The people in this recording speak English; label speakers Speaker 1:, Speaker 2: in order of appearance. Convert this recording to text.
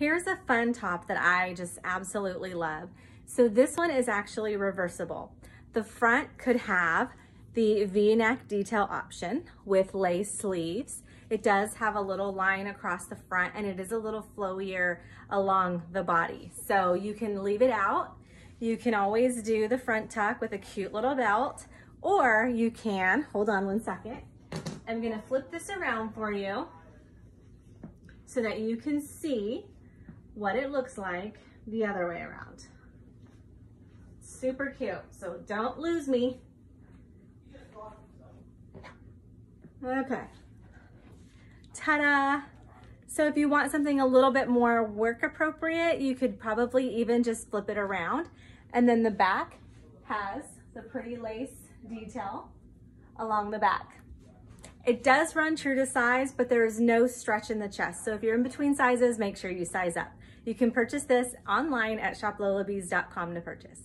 Speaker 1: Here's a fun top that I just absolutely love. So this one is actually reversible. The front could have the V-neck detail option with lace sleeves. It does have a little line across the front and it is a little flowier along the body. So you can leave it out. You can always do the front tuck with a cute little belt or you can, hold on one second. I'm gonna flip this around for you so that you can see what it looks like the other way around. Super cute, so don't lose me. Okay. Ta-da! So if you want something a little bit more work appropriate, you could probably even just flip it around. And then the back has the pretty lace detail along the back. It does run true to size, but there is no stretch in the chest. So if you're in between sizes, make sure you size up. You can purchase this online at shoplolobees.com to purchase.